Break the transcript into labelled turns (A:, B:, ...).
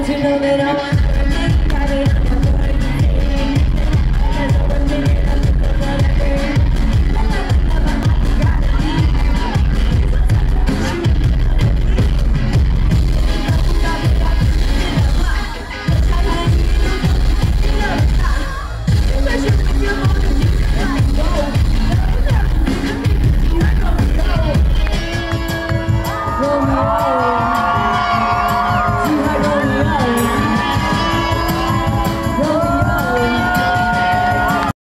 A: But you know want